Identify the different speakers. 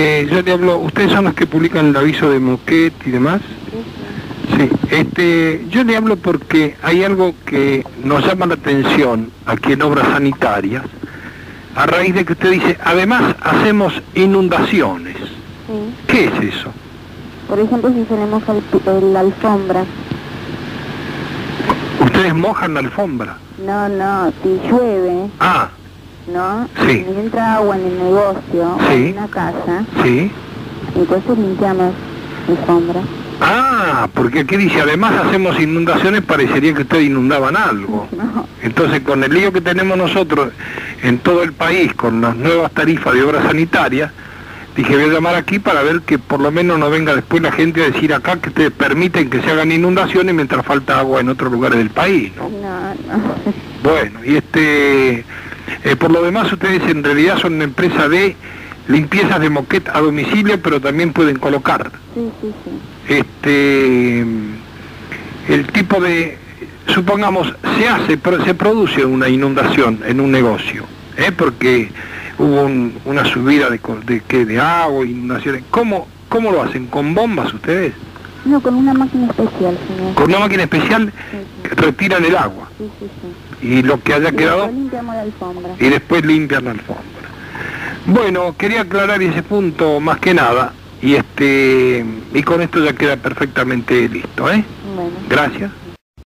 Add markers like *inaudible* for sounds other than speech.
Speaker 1: Este, yo le hablo, ustedes son los que publican el aviso de Moquet y demás. Sí, este, yo le hablo porque hay algo que nos llama la atención aquí en obras sanitarias, a raíz de que usted dice, además hacemos inundaciones.
Speaker 2: Sí.
Speaker 1: ¿Qué es eso?
Speaker 2: Por ejemplo, si tenemos la alfombra.
Speaker 1: Ustedes mojan la alfombra.
Speaker 2: No, no, si llueve,
Speaker 1: Ah,
Speaker 2: ¿no?
Speaker 1: Sí.
Speaker 2: Y entra agua en el negocio
Speaker 1: Sí.
Speaker 2: en una casa,
Speaker 1: sí.
Speaker 2: entonces limpiamos la alfombra.
Speaker 1: Ah, porque aquí dice, además hacemos inundaciones, parecería que ustedes inundaban algo. *laughs*
Speaker 2: No,
Speaker 1: Entonces, con el lío que tenemos nosotros en todo el país, con las nuevas tarifas de obras sanitarias, dije, voy a llamar aquí para ver que por lo menos no venga después la gente a decir acá que te permiten que se hagan inundaciones mientras falta agua en otros lugares del país, ¿no?
Speaker 2: no, no. *laughs*
Speaker 1: Bueno, y este, eh, por lo demás ustedes en realidad son una empresa de limpiezas de moquet a domicilio, pero también pueden colocar.
Speaker 2: Sí, sí, sí.
Speaker 1: Este, el tipo de, supongamos, se hace, pero se produce una inundación en un negocio, ¿eh? porque hubo un- una subida de, de, de agua, inundaciones. ¿Cómo, ¿Cómo lo hacen? ¿Con bombas ustedes?
Speaker 2: No, con una máquina especial, señor.
Speaker 1: ¿Con una máquina especial
Speaker 2: Sí,
Speaker 1: que retiran el agua?
Speaker 2: sí, sí, sí.
Speaker 1: Y lo que haya quedado... y después limpian la alfombra. Bueno, quería aclarar ese punto más que nada y este y con esto ya queda perfectamente listo, ¿eh?
Speaker 2: Bueno.
Speaker 1: Gracias.